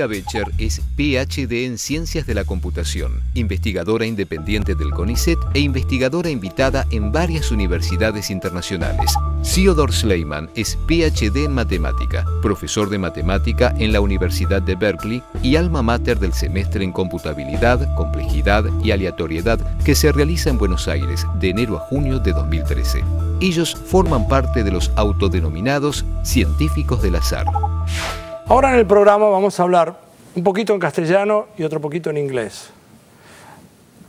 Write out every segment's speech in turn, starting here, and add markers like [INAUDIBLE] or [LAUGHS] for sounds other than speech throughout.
Verónica Becher es PhD en Ciencias de la Computación, investigadora independiente del CONICET e investigadora invitada en varias universidades internacionales. Theodore Sleiman es PhD en Matemática, profesor de Matemática en la Universidad de Berkeley y alma mater del semestre en Computabilidad, Complejidad y Aleatoriedad que se realiza en Buenos Aires de enero a junio de 2013. Ellos forman parte de los autodenominados científicos del azar. Ahora en el programa vamos a hablar un poquito en castellano y otro poquito en inglés.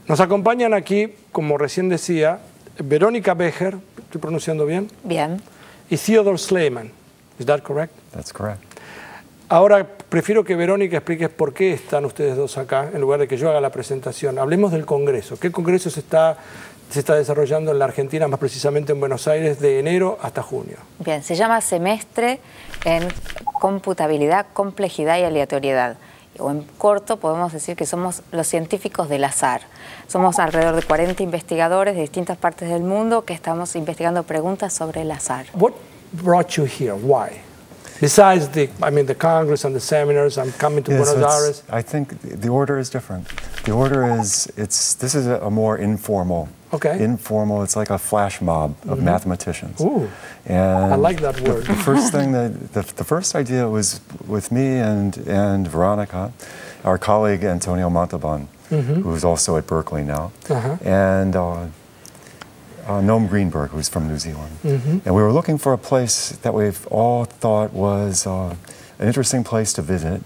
Nos acompañan aquí, como recién decía, Verónica Becher, ¿estoy pronunciando bien? Bien. Y Theodore Sleiman. ¿Es that correct? That's correct. Ahora prefiero que Verónica explique por qué están ustedes dos acá, en lugar de que yo haga la presentación. Hablemos del Congreso. ¿Qué Congreso se está, se está desarrollando en la Argentina, más precisamente en Buenos Aires, de enero hasta junio? Bien, se llama Semestre en Computabilidad, Complejidad y Aleatoriedad. O en corto podemos decir que somos los científicos del azar. Somos alrededor de 40 investigadores de distintas partes del mundo que estamos investigando preguntas sobre el azar. What brought you here? Why? Besides the, I mean, the Congress and the seminars, I'm coming to Yeah, Buenos it's- Aires. I think the order is different. The order is it's this is a, a more informal. Okay. Informal. It's like a flash mob of mathematicians. Ooh, And I like that word. the first thing [LAUGHS] that the, the first idea was with me and and Veronica, our colleague Antonio Montalban, Mm-hmm. who's also at Berkeley now, Uh-huh. and. Uh, uh, Noam Greenberg, who's from New Zealand. And we were looking for a place that we've all thought was uh, an interesting place to visit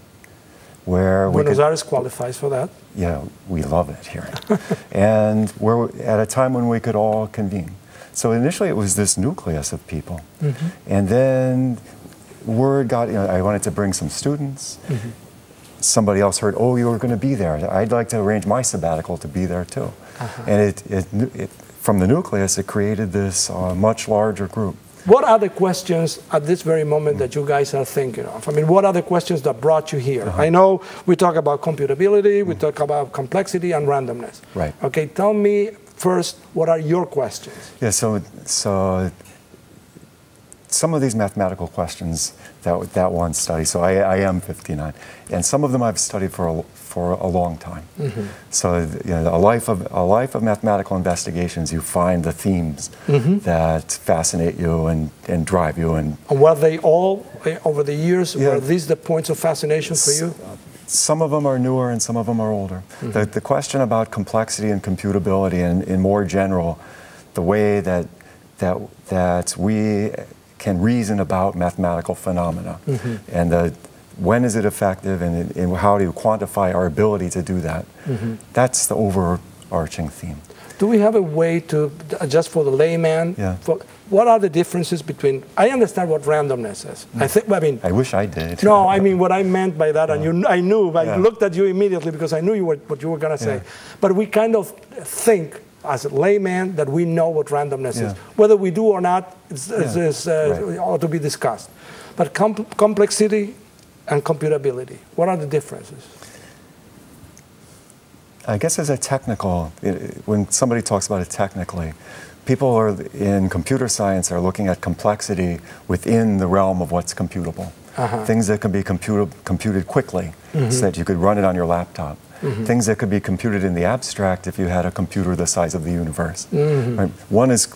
where we Buenos could, Aires qualifies for that. yeah, we love it here. [LAUGHS] and we're at a time when we could all convene. So initially it was this nucleus of people. And then word got, you know, I wanted to bring some students. Somebody else heard, oh, you were going to be there. I'd like to arrange my sabbatical to be there too. And it, it, it, from the nucleus, it created this uh, much larger group. What are the questions at this very moment that you guys are thinking of? I mean, what are the questions that brought you here? Uh-huh. I know we talk about computability, we talk about complexity and randomness. Mm. Right. Okay, tell me first, what are your questions? Yeah, so, so some of these mathematical questions that, that one study, so I, I am 59, and some of them I've studied for a, for a long time. Mm-hmm. So, you know, a life, of, a life of mathematical investigations, you find the themes mm-hmm. that fascinate you and, and drive you. And And were they all, eh, over the years, Yeah. were these the points of fascination for you? some of them are newer and some of them are older. Mm-hmm. The, the question about complexity and computability, and in more general, the way that, that, that we can reason about mathematical phenomena, mm-hmm. and the, when is it effective, and, and how do you quantify our ability to do that? Mm-hmm. That's the overarching theme. Do we have a way to, just for the layman, Yeah. for, what are the differences between, I understand what randomness is. I mm. think, I mean, I wish I did. No, I mean what I meant by that, and you, I knew, I Yeah. looked at you immediately because I knew you were, what you were going to say. Yeah. But we kind of think, as a layman, that we know what randomness Yeah. is. Whether we do or not is, is, uh, Right. ought to be discussed. But com- complexity and computability, what are the differences? I guess as a technical, when somebody talks about it technically, people are in computer science are looking at complexity within the realm of what's computable. Uh-huh. Things that can be computed, computed quickly so that you could run it on your laptop. Things that could be computed in the abstract if you had a computer the size of the universe. Mm-hmm. Right? One is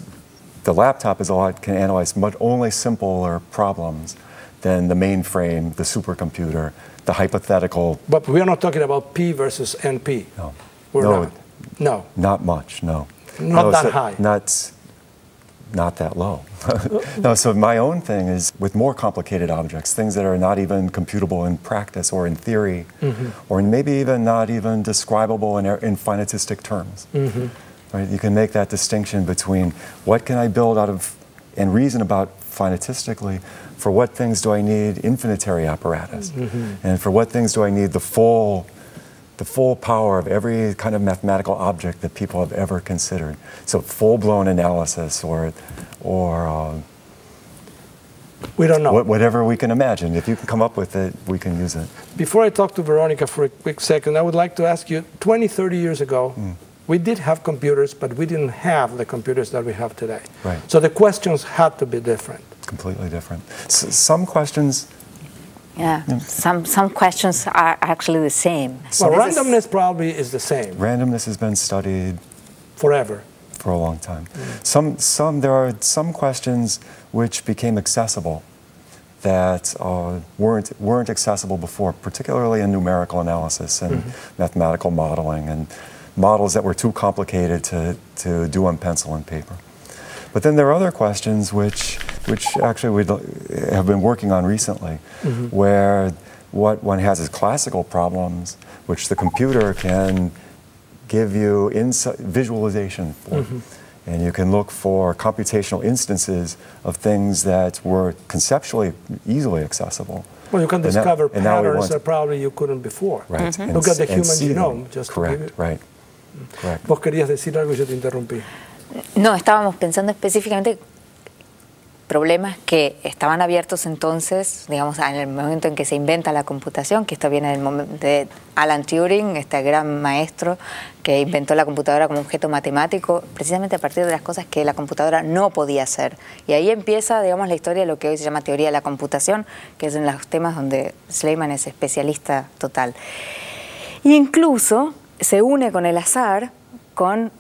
the laptop is a lot can analyze much only simpler problems than the mainframe, the supercomputer, the hypothetical. But we are not talking about P versus NP. No. We're No. not. No. Not much, no. Not No, that so- high. Not, not that low. [LAUGHS] no, so my own thing is with more complicated objects, things that are not even computable in practice or in theory, Mm-hmm. or maybe even not even describable in, in finitistic terms. Mm-hmm. Right? You can make that distinction between what can I build out of and reason about finitistically, for what things do I need infinitary apparatus, Mm-hmm. and for what things do I need the full the full power of every kind of mathematical object that people have ever considered. So full-blown analysis or, or uh, We don't know. wha- whatever we can imagine. If you can come up with it, we can use it. Before I talk to Veronica for a quick second, I would like to ask you 20, 30 years ago, Mm. we did have computers, but we didn't have the computers that we have today. Right. So the questions had to be different. Completely different. S- some questions Yeah, some, some questions are actually the same. Well, This is- randomness probably is the same Randomness has been studied forever. for a long time. Some, some, there are some questions which became accessible that uh, weren't, weren't accessible before, particularly in numerical analysis and mathematical modeling and models that were too complicated to, to do on pencil and paper. But then there are other questions which, which actually we have been working on recently, mm-hmm. where what one has is classical problems, which the computer can give you insi- visualization for. Mm-hmm. And you can look for computational instances of things that were conceptually easily accessible. Well, you can And discover and now we patterns want- that probably you couldn't before. Right. and Look at the human see them. genome, just Correct, give right. Mm. Correct. Vos querías decir algo y yo te interrumpí. No, estábamos pensando específicamente problemas que estaban abiertos entonces, digamos, en el momento en que se inventa la computación, que esto viene del de Alan Turing, este gran maestro que inventó la computadora como objeto matemático, precisamente a partir de las cosas que la computadora no podía hacer. Y ahí empieza, digamos, la historia de lo que hoy se llama teoría de la computación, que es en los temas donde Sleiman es especialista total. Incluso se une con el azar, con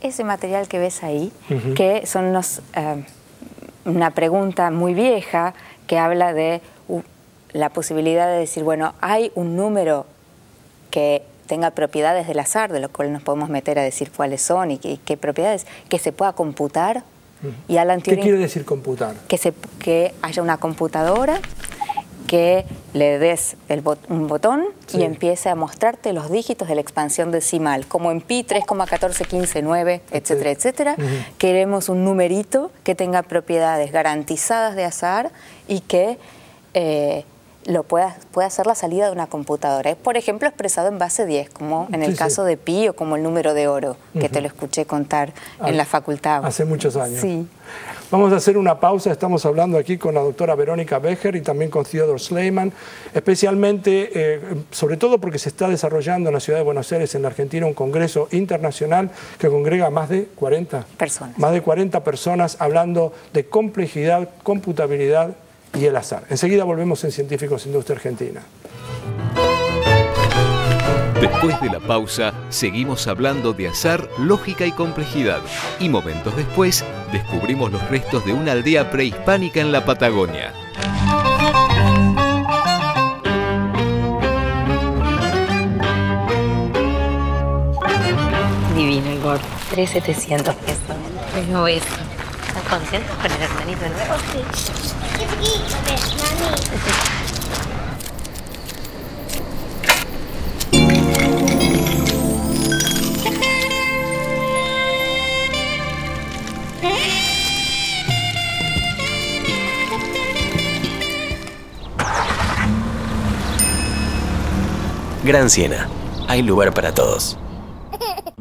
ese material que ves ahí, que son unos, eh, una pregunta muy vieja que habla de la posibilidad de decir, bueno, hay un número que tenga propiedades del azar, de lo cual nos podemos meter a decir cuáles son y qué, qué propiedades, que se pueda computar. Y Alan ¿Qué Turing quiere decir computar? que, se, que haya una computadora que le des el bot- un botón Sí. y empiece a mostrarte los dígitos de la expansión decimal, como en pi 3,14159, etcétera, etcétera. Queremos un numerito que tenga propiedades garantizadas de azar y que eh, lo pueda, pueda hacer la salida de una computadora. Es, por ejemplo, expresado en base 10, como en el Sí, sí. caso de pi o como el número de oro, que te lo escuché contar Ah, en la facultad. Hace muchos años. Sí. Vamos a hacer una pausa. Estamos hablando aquí con la doctora Verónica Becher y también con Theodore Sleiman, especialmente, eh, sobre todo porque se está desarrollando en la ciudad de Buenos Aires, en la Argentina, un congreso internacional que congrega más de 40 Personas. Más de 40 personas hablando de complejidad, computabilidad y el azar. Enseguida volvemos en Científicos Industria Argentina. Después de la pausa, seguimos hablando de azar, lógica y complejidad. Y momentos después, descubrimos los restos de una aldea prehispánica en la Patagonia. Divino el gordo. 3,700 pesos. Eso. ¿Estás contento con el hermanito nuevo? Gran Siena. Hay lugar para todos.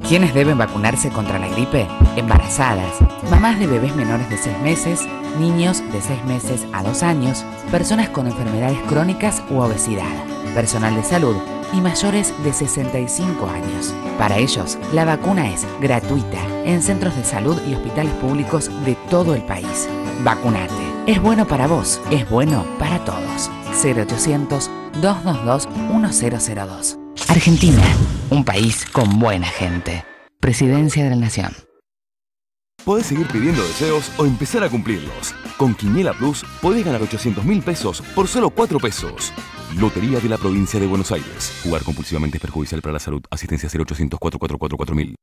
¿Quiénes deben vacunarse contra la gripe? Embarazadas, mamás de bebés menores de 6 meses, niños de 6 meses a 2 años, personas con enfermedades crónicas u obesidad, personal de salud y mayores de 65 años. Para ellos, la vacuna es gratuita en centros de salud y hospitales públicos de todo el país. Vacunate. Es bueno para vos, es bueno para todos. 0800 222 1002. Argentina, un país con buena gente. Presidencia de la Nación. Podés seguir pidiendo deseos o empezar a cumplirlos. Con Quiniela Plus podés ganar 800 mil pesos por solo 4 pesos. Lotería de la Provincia de Buenos Aires. Jugar compulsivamente es perjudicial para la salud. Asistencia 0800 444 4000.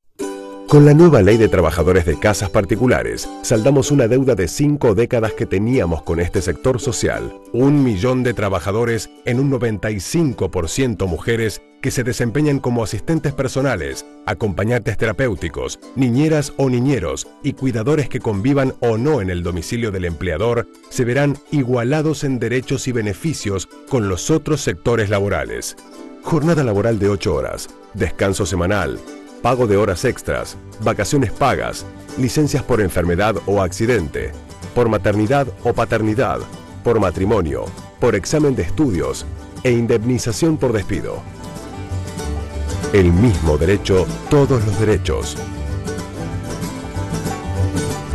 Con la nueva ley de trabajadores de casas particulares, saldamos una deuda de cinco décadas que teníamos con este sector social. Un millón de trabajadores en un 95% mujeres que se desempeñan como asistentes personales, acompañantes terapéuticos, niñeras o niñeros y cuidadores que convivan o no en el domicilio del empleador, se verán igualados en derechos y beneficios con los otros sectores laborales. Jornada laboral de 8 horas, descanso semanal, pago de horas extras, vacaciones pagas, licencias por enfermedad o accidente, por maternidad o paternidad, por matrimonio, por examen de estudios e indemnización por despido. El mismo derecho, todos los derechos.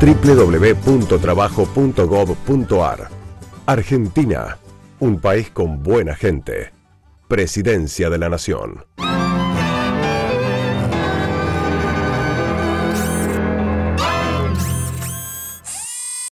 www.trabajo.gov.ar Argentina. Un país con buena gente. Presidencia de la Nación.